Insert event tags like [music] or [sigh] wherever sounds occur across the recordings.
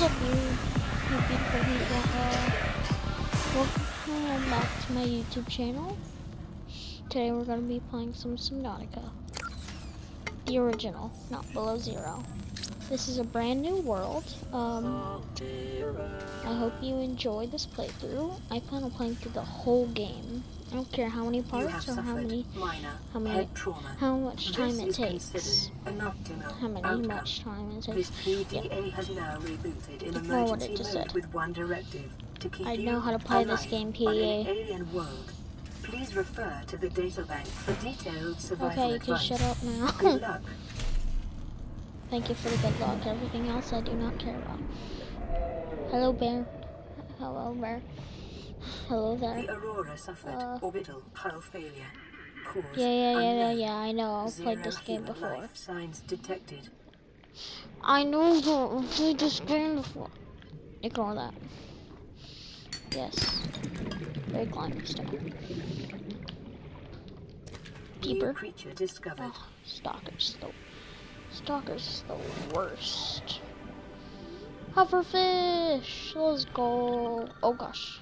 Welcome back to my YouTube channel. Today we're going to be playing some Subnautica. The original, not Below Zero. This is a brand new world. Um, I hope you enjoy this playthrough. I plan on playing through the whole game. I don't care how many parts or how many, how many, how much time it takes. How many outcome. much time it takes. This PDA yeah. has now rebooted in Ignore what it just said. with one directive to keep I know how to play this game, PDA. alien world. Please refer to the databank for detailed survival Okay, you advice. can shut up now. Good luck. [laughs] Thank you for the good luck. Everything else I do not care about. Hello, bear. Hello, bear. Hello there. The Aurora suffered uh, orbital hull failure. Cause yeah, yeah, yeah, yeah, yeah, I know. I've played this game before. Signs detected. I know, but I've played this game before. Ignore that. Yes. Very climbing stone. Deeper. creature discovered. Oh, stalkers, though. Stalkers the worst. Hoverfish! Let's go. Oh gosh.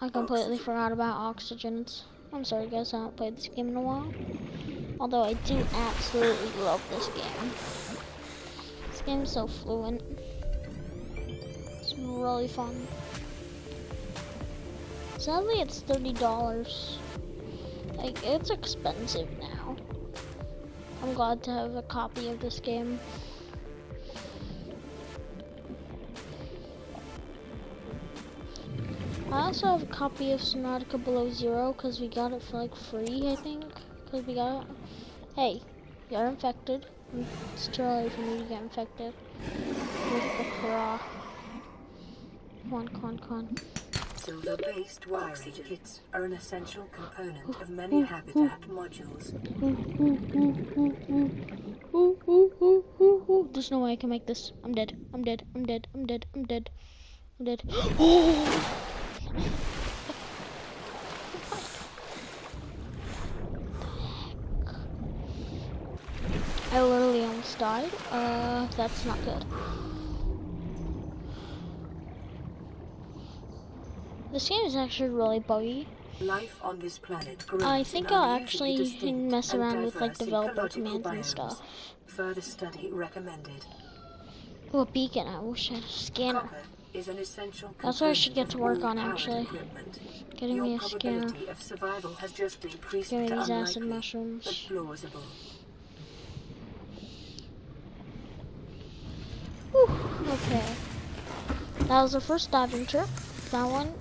I completely forgot about oxygens. I'm sorry guys, I haven't played this game in a while. Although I do absolutely love this game. This game is so fluent. It's really fun. Sadly, it's $30. Like, it's expensive now. I'm glad to have a copy of this game. I also have a copy of Subnautica Below Zero because we got it for like free, I think. Because we got it. Hey, you're infected. It's too early for me to get infected with the Kharaa. Come on, come on, come on. Silver-based wiring kits are an essential component of many habitat modules. There's no way I can make this. I'm dead. I'm dead. I'm dead. I'm dead. I'm dead. I'm dead. Oh! [gasps] I literally almost died. Uh, that's not good. This game is actually really buggy. Life on this planet I think I'll actually mess around with like developer commands and stuff. Further study recommended. Oh, a beacon. I wish I had a scanner. Is an essential That's what I should get to work on actually. Getting Your me a scanner. Of survival has just Getting these acid mushrooms. Whew, okay. That was the first diving trip. That one,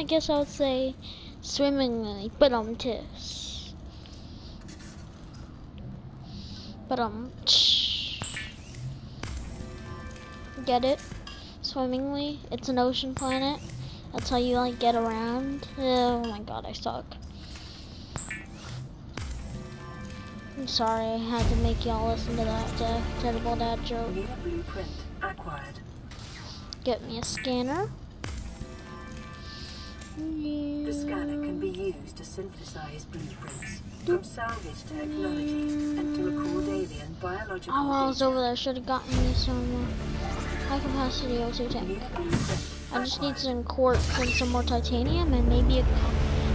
I guess I would say swimmingly, but um, tis. But um, get it? swimmingly. It's an ocean planet. That's how you like get around. Oh my god, I suck. I'm sorry, I had to make y'all listen to that uh, terrible dad joke. Get me a scanner. The scanner can be used to synthesize blueprints from salvage technology and to record alien biological. Oh, I was over there. Should have gotten me some. Uh, high capacity O2 tank. I just need some quartz and some more titanium and maybe a,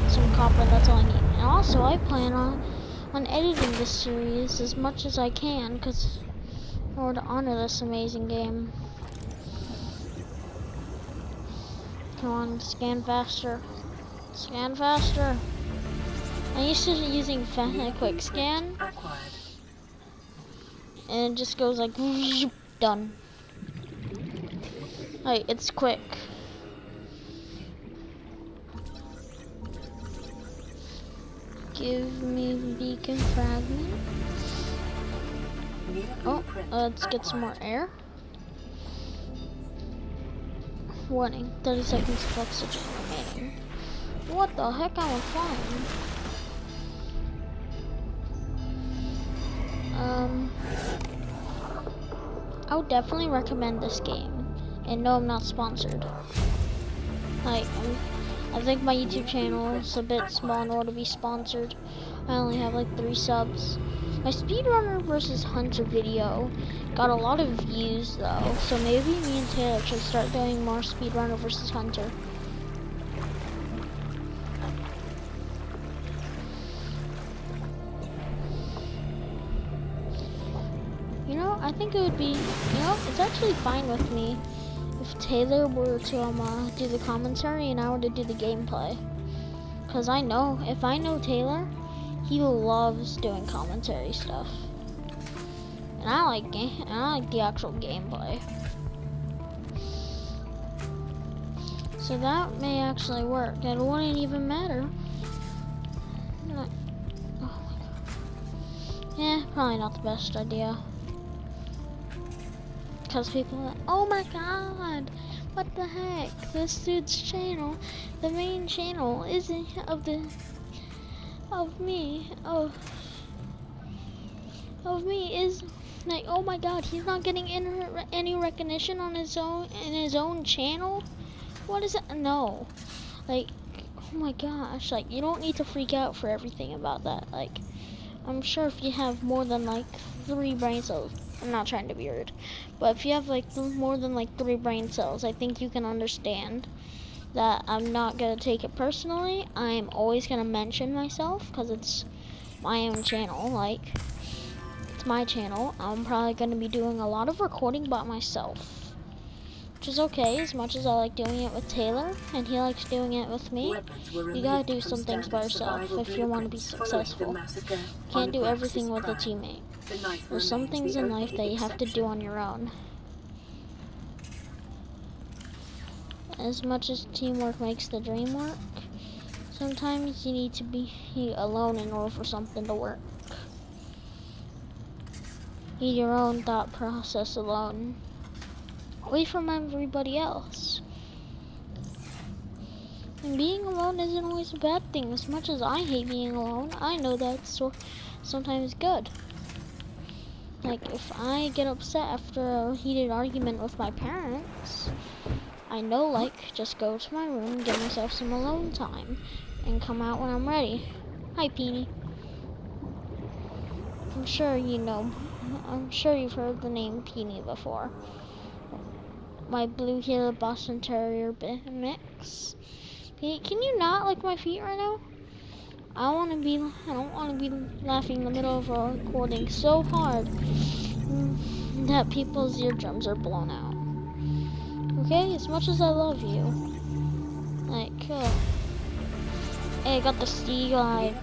some copper, that's all I need. And also I plan on, on editing this series as much as I can because in order to honor this amazing game. Come on, scan faster. Scan faster. I used to using quick scan. And it just goes like [laughs] done. Like, it's quick. Give me beacon fragment. Oh, let's get some more air. Warning, 30 seconds of oxygen remaining. What the heck, I'm flying. Um, I would definitely recommend this game. And no, I'm not sponsored. Like, I think my YouTube channel is a bit small in order to be sponsored. I only have like three subs. My speedrunner versus hunter video got a lot of views though, so maybe me and Taylor should start doing more speedrunner versus hunter. You know, I think it would be, you know, it's actually fine with me if Taylor were to um, uh, do the commentary and I were to do the gameplay. Because I know, if I know Taylor, he loves doing commentary stuff. And I like I like the actual gameplay. So that may actually work. It wouldn't even matter. Not, oh yeah, probably not the best idea because people like, oh my god, what the heck? This dude's channel, the main channel, isn't of the of me of of me is like, oh my god, he's not getting any, any recognition on his own in his own channel. What is it? No, like, oh my gosh, like you don't need to freak out for everything about that. Like, I'm sure if you have more than like three brain cells I'm not trying to be rude. But if you have like more than like three brain cells, I think you can understand that I'm not going to take it personally. I'm always going to mention myself because it's my own channel. Like, it's my channel. I'm probably going to be doing a lot of recording by myself. Which is okay, as much as I like doing it with Taylor, and he likes doing it with me. You gotta do some things by yourself if you want to be successful. Can't do everything with a teammate. There's some things in life that you have to do on your own. As much as teamwork makes the dream work, sometimes you need to be alone in order for something to work. Need your own thought process alone. Away from everybody else. And being alone isn't always a bad thing. As much as I hate being alone, I know that's sometimes good. Like, if I get upset after a heated argument with my parents, I know, like, just go to my room, give myself some alone time, and come out when I'm ready. Hi, Peony. I'm sure you know, I'm sure you've heard the name Peony before. My blue heeler Boston Terrier mix. Peony, can you not like my feet right now? I want to be, I don't want to be laughing in the middle of a recording so hard that people's eardrums are blown out. Okay, as much as I love you, like, uh, hey, I got the Steeleye.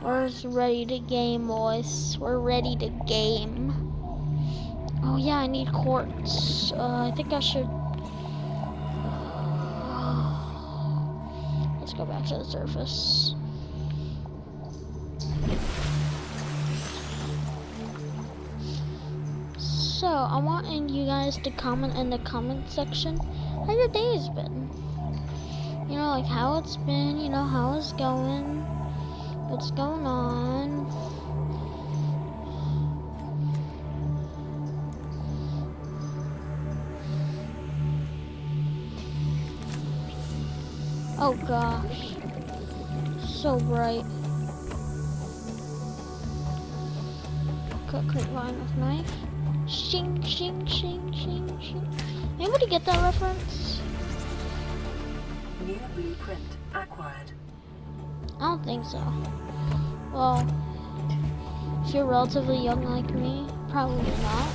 We're ready to game, boys. We're ready to game. Oh yeah, I need quartz. Uh, I think I should. [sighs] Let's go back to the surface. So, I want you guys to comment in the comment section how your day has been. You know, like how it's been, you know, how it's going, what's going on. Oh gosh, so bright. Cut quick line with knife. Shing, shing, shing, shing, shing. Anybody get that reference? New blueprint acquired. I don't think so. Well, if you're relatively young like me, probably not.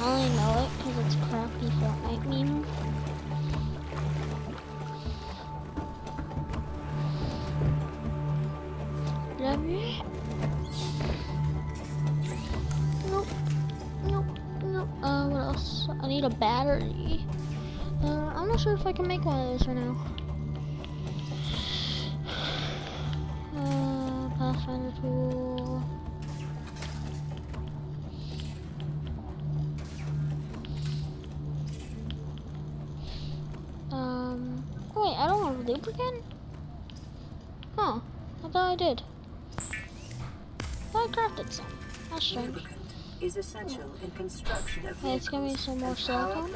I only know it because it's crappy Fortnite meme. Love you. I need a battery. Uh, I'm not sure if I can make one of those right now. Uh, Pathfinder tool. Um, oh wait, I don't a lubricant? Huh, I thought I did. I crafted some. That's strange is essential in construction of Hey, it's gonna be some more silicone.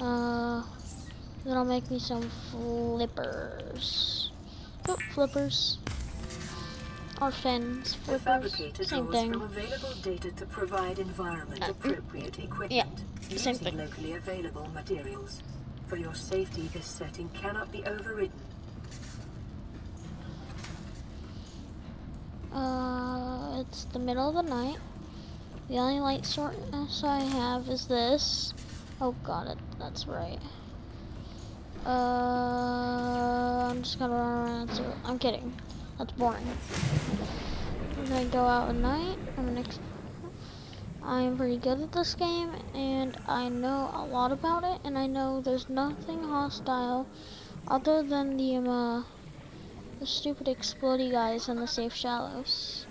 Uh, Then I'll make me some flippers. Oh, flippers. Or fins, flippers, fabricator same thing. from available data to provide environment Uh, appropriate equipment yeah, same thing. locally available materials. For your safety, this setting cannot be overridden. Uh, it's the middle of the night. The only light source I have is this. Oh god, it, that's right. Uh, I'm just gonna run around. I'm kidding. That's boring. I'm gonna go out at night. I'm gonna. I'm pretty good at this game, and I know a lot about it, and I know there's nothing hostile other than the um, uh, the stupid explodey guys in the safe shallows.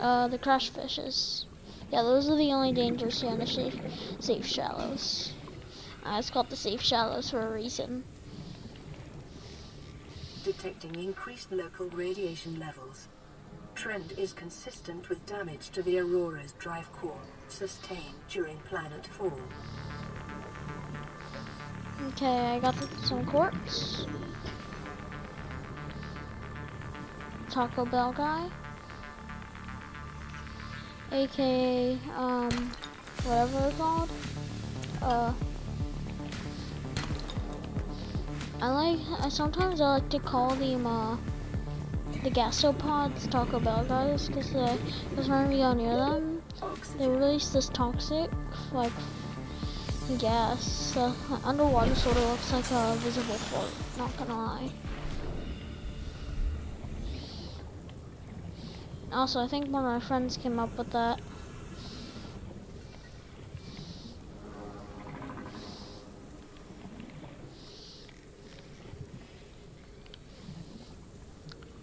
Uh, the crash fishes. Yeah, those are the only dangers here in the safe, safe shallows. Uh, it's called the safe shallows for a reason. detecting increased local radiation levels. Trend is consistent with damage to the Aurora's drive core sustained during planet fall. Okay, I got some quartz. Taco Bell guy. AKA, um, whatever they're called. Uh, I like, I sometimes I like to call them, uh, the gasopods Taco Bell guys, because uh, cause whenever you go near them, they release this toxic, like, gas. Uh, underwater sort of looks like a visible fort, not gonna lie. Also, I think one of my friends came up with that.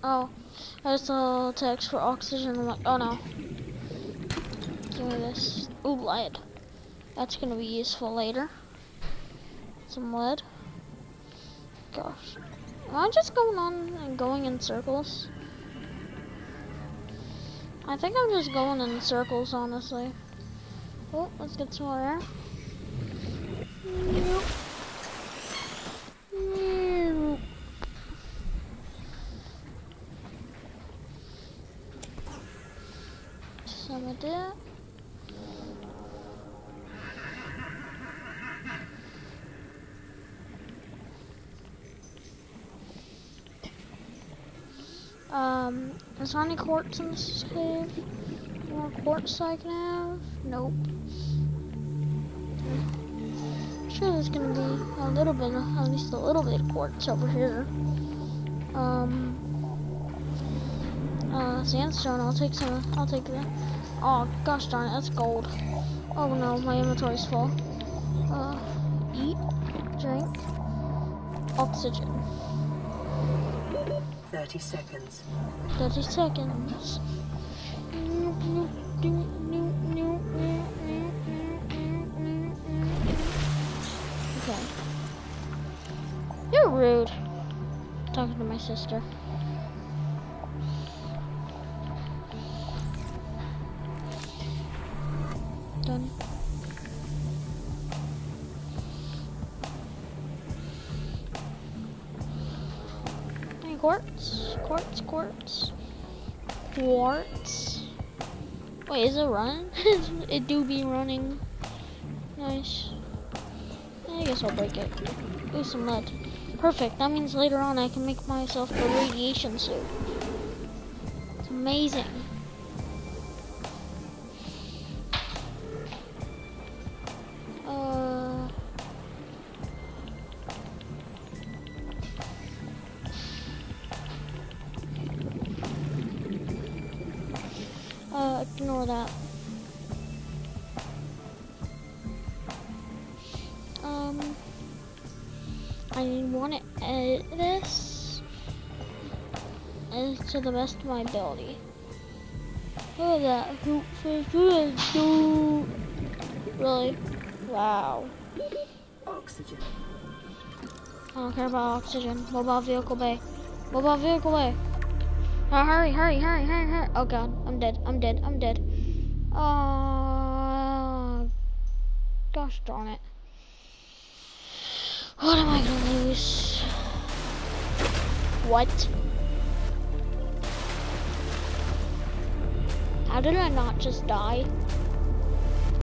Oh, I a text for oxygen. Oh no. Give me this. Ooh, lead. That's gonna be useful later. Some lead. Gosh. Am I just going on and going in circles? I think I'm just going in circles, honestly. Oh, let's get some more air. Nope. Some of that. Um, is there any quartz in this cave? More quartz I can have? Nope. Sure, there's gonna be a little bit, at least a little bit of quartz over here. Um, uh, sandstone. I'll take some. I'll take that. Oh gosh darn it, that's gold. Oh no, my inventory's full. Uh, eat, drink, oxygen. 30 seconds. 30 seconds. Okay. You're rude. Talking to my sister. Quartz, quartz, quartz, quartz. Wait, is it running? [laughs] it do be running. Nice. I guess I'll break it. Ooh, some lead. Perfect. That means later on I can make myself the radiation suit. It's amazing. Ignore that. Um, I want to edit this uh, to the best of my ability. Look at that. Who is? Really? Wow. Oxygen. I don't care about oxygen. Mobile vehicle bay. Mobile vehicle bay. Oh, hurry, hurry, hurry, hurry, hurry. Oh god, I'm dead. I'm dead. I'm dead. Oh, gosh darn it. What am I gonna lose? What? How did I not just die?